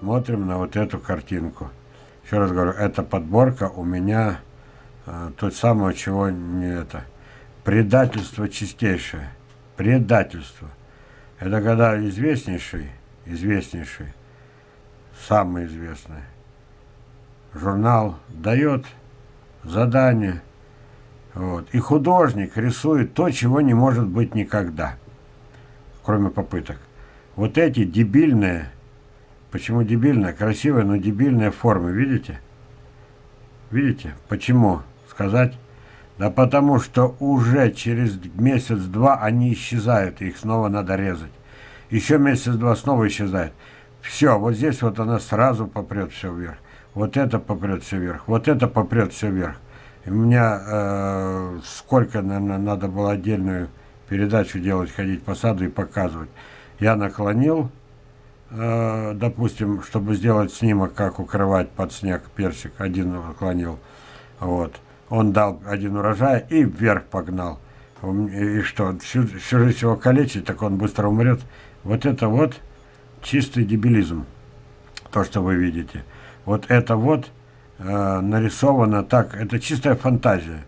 смотрим на вот эту картинку. Еще раз говорю, эта подборка у меня э, то самое, чего не это. Предательство чистейшее. Предательство. Это когда известнейший, известнейший, самый известный журнал дает задание, вот, и художник рисует то, чего не может быть никогда, кроме попыток. Вот эти дебильные Почему дебильная? Красивая, но дебильная форма, видите? Видите? Почему? Сказать? Да потому что уже через месяц-два они исчезают, и их снова надо резать. Еще месяц-два снова исчезает. Все, вот здесь вот она сразу попрет все вверх. Вот это попрет все вверх. Вот это попрет все вверх. И у меня э, сколько, наверное, надо было отдельную передачу делать, ходить по саду и показывать. Я наклонил допустим, чтобы сделать снимок, как укрывать под снег персик, один наклонил, вот, он дал один урожай и вверх погнал. И что, всю, всю жизнь его калечить, так он быстро умрет. Вот это вот чистый дебилизм, то, что вы видите. Вот это вот э, нарисовано так, это чистая фантазия.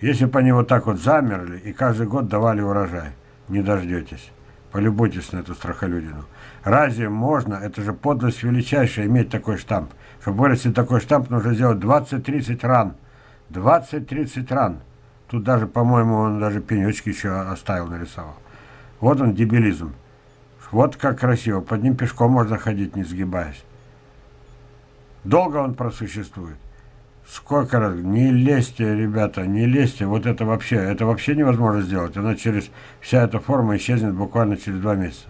Если бы они вот так вот замерли и каждый год давали урожай, не дождетесь. Полюбуйтесь на эту страхолюдину. Разве можно, это же подлость величайшая, иметь такой штамп. Чтобы вырастить такой штамп, нужно сделать 20-30 ран. 20-30 ран. Тут даже, по-моему, он даже пенечки еще оставил, нарисовал. Вот он, дебилизм. Вот как красиво. Под ним пешком можно ходить, не сгибаясь. Долго он просуществует. Сколько раз? Не лезьте, ребята, не лезьте. Вот это вообще, это вообще невозможно сделать. Она через, вся эта форма исчезнет буквально через два месяца.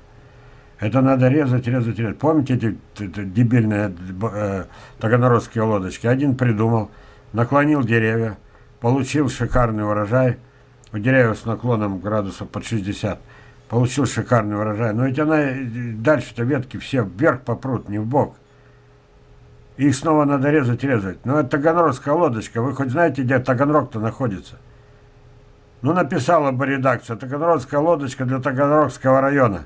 Это надо резать, резать, резать. Помните эти, эти дебильные э, таганрогские лодочки? Один придумал, наклонил деревья, получил шикарный урожай. У деревьев с наклоном градусов под 60. Получил шикарный урожай. Но ведь она э, дальше-то ветки все вверх попрут, не в бок. Их снова надо резать, резать. Но это таганрогская лодочка. Вы хоть знаете, где Таганрог-то находится? Ну, написала бы редакция. Таганрогская лодочка для Таганрогского района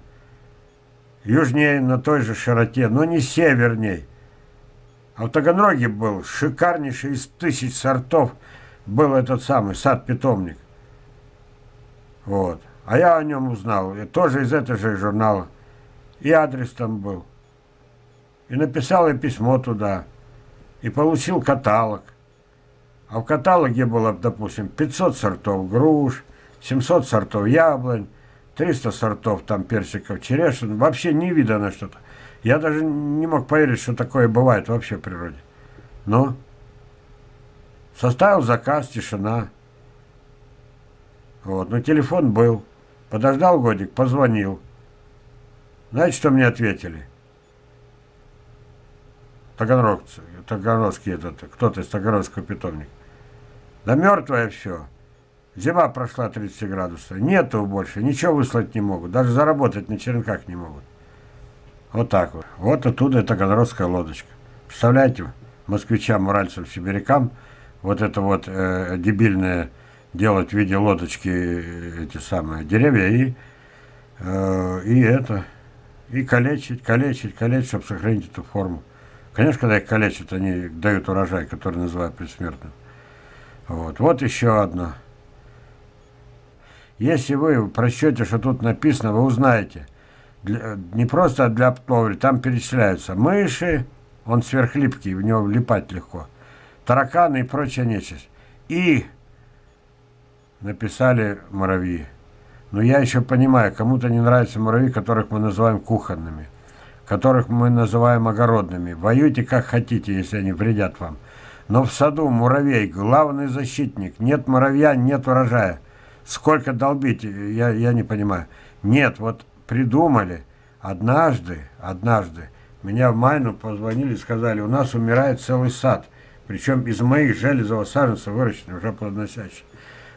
южнее на той же широте, но не северней. А в Таганроге был шикарнейший из тысяч сортов был этот самый сад-питомник. Вот. А я о нем узнал, и тоже из этого же журнала. И адрес там был. И написал я письмо туда. И получил каталог. А в каталоге было, допустим, 500 сортов груш, 700 сортов яблонь, 300 сортов там персиков, черешин. Вообще не видано что-то. Я даже не мог поверить, что такое бывает вообще в природе. Но составил заказ, тишина. Вот, но телефон был. Подождал годик, позвонил. Знаете, что мне ответили? Таганрогцы, Таганрогский этот, кто-то из Таганрогского питомника. Да мертвое все. Зима прошла 30 градусов. Нету больше, ничего выслать не могут. Даже заработать на черенках не могут. Вот так вот. Вот оттуда это Таганрогская лодочка. Представляете, москвичам, уральцам, сибирякам вот это вот э, дебильное делать в виде лодочки э, эти самые деревья и, э, и это, и калечить, калечить, калечить, чтобы сохранить эту форму. Конечно, когда их калечат, они дают урожай, который называют предсмертным. Вот, вот еще одна. Если вы прочтете, что тут написано, вы узнаете. Для, не просто для оптовли, там перечисляются мыши, он сверхлипкий, в него влипать легко, тараканы и прочая нечисть. И написали муравьи. Но я еще понимаю, кому-то не нравятся муравьи, которых мы называем кухонными, которых мы называем огородными. Воюйте как хотите, если они вредят вам. Но в саду муравей – главный защитник. Нет муравья – нет урожая. Сколько долбить, я, я не понимаю. Нет, вот придумали. Однажды, однажды, меня в Майну позвонили и сказали, у нас умирает целый сад. Причем из моих железовых саженцев выращенных, уже плодоносящих.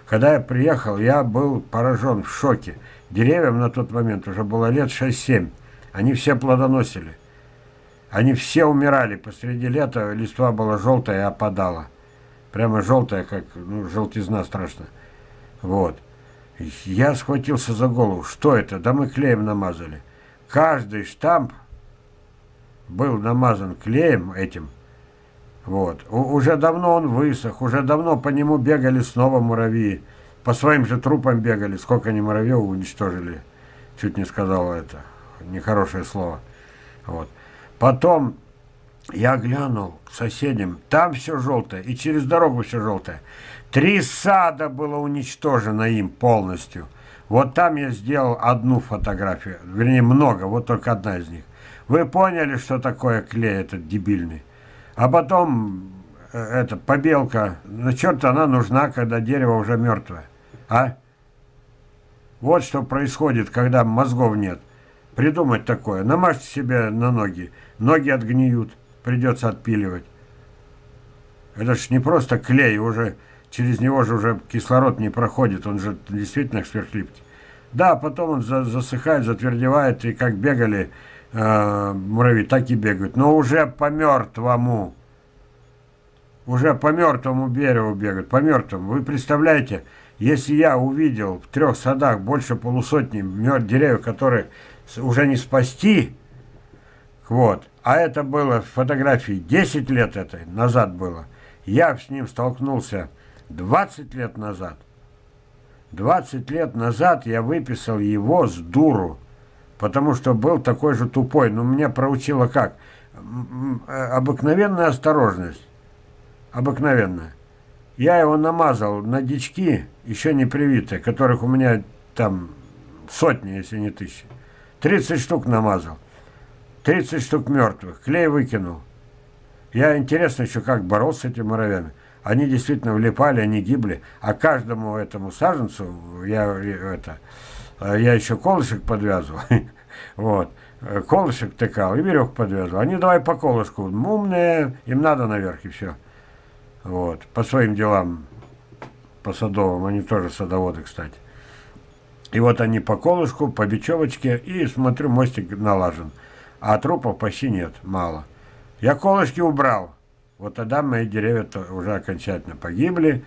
Когда я приехал, я был поражен, в шоке. Деревьям на тот момент уже было лет 6-7. Они все плодоносили. Они все умирали. Посреди лета листва была желтая и опадала. Прямо желтая, как ну, желтизна страшная. Вот. Я схватился за голову. Что это? Да мы клеем намазали. Каждый штамп был намазан клеем этим. Вот. У, уже давно он высох, уже давно по нему бегали снова муравьи. По своим же трупам бегали. Сколько они муравьев уничтожили. Чуть не сказал это. Нехорошее слово. Вот. Потом я глянул к соседям. Там все желтое. И через дорогу все желтое. Три сада было уничтожено им полностью. Вот там я сделал одну фотографию. Вернее, много. Вот только одна из них. Вы поняли, что такое клей этот дебильный? А потом, э, эта побелка, на черт она нужна, когда дерево уже мертвое. А? Вот что происходит, когда мозгов нет. Придумать такое. Намажьте себе на ноги. Ноги отгниют. Придется отпиливать. Это ж не просто клей, уже через него же уже кислород не проходит. Он же действительно сверхлипкий. Да, потом он засыхает, затвердевает, и как бегали э, муравьи, так и бегают. Но уже по мертвому. Уже по мертвому берегу бегают, по мертвому. Вы представляете, если я увидел в трех садах больше полусотни деревьев, которые уже не спасти, вот, а это было фотографии 10 лет этой назад было, я с ним столкнулся 20 лет назад. 20 лет назад я выписал его с дуру, потому что был такой же тупой. Но меня проучило как? Э, обыкновенная осторожность. Обыкновенная. Я его намазал на дички, еще не привитые, которых у меня там сотни, если не тысячи. 30 штук намазал. 30 штук мертвых. Клей выкинул. Я интересно еще как боролся с этими муравьями. Они действительно влипали, они гибли. А каждому этому саженцу я, это, я еще колышек подвязывал. Вот. Колышек тыкал и веревку подвязывал. Они давай по колышку. Умные, им надо наверх и все. Вот. По своим делам, по садовым. Они тоже садоводы, кстати. И вот они по колышку, по бечевочке, и смотрю, мостик налажен. А трупов почти нет, мало. Я колышки убрал. Вот тогда мои деревья уже окончательно погибли.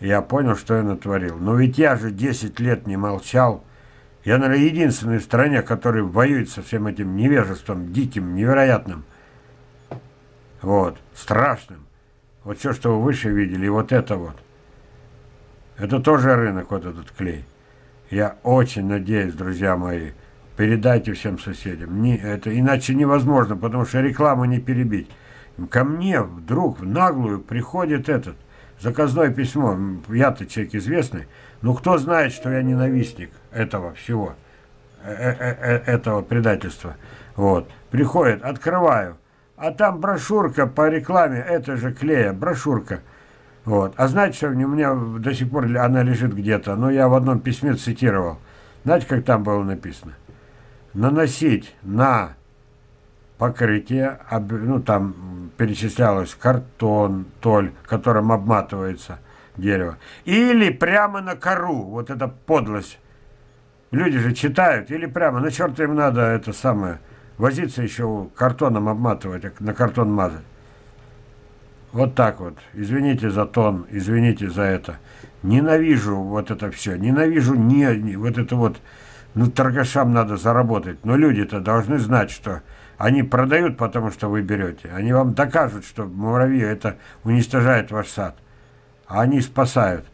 И я понял, что я натворил. Но ведь я же 10 лет не молчал. Я, наверное, единственный в стране, который воюет со всем этим невежеством, диким, невероятным. Вот, страшным. Вот все, что вы выше видели, и вот это вот. Это тоже рынок, вот этот клей. Я очень надеюсь, друзья мои, передайте всем соседям. Не, это иначе невозможно, потому что рекламу не перебить. Ко мне вдруг в наглую приходит этот заказное письмо. Я-то человек известный. Но кто знает, что я ненавистник этого всего, э, э, э, этого предательства. Вот. Приходит, открываю. А там брошюрка по рекламе, это же клея, брошюрка. Вот. А знаете, что у меня до сих пор она лежит где-то, но я в одном письме цитировал. Знаете, как там было написано? Наносить на покрытие, ну там перечислялось картон, толь, которым обматывается дерево, или прямо на кору, вот эта подлость. Люди же читают, или прямо, на черта им надо это самое, возиться еще картоном обматывать, на картон мазать. Вот так вот. Извините за тон, извините за это. Ненавижу вот это все. Ненавижу не, не вот это вот. Ну, торгашам надо заработать. Но люди-то должны знать, что они продают, потому что вы берете. Они вам докажут, что муравьи это уничтожает ваш сад. А они спасают.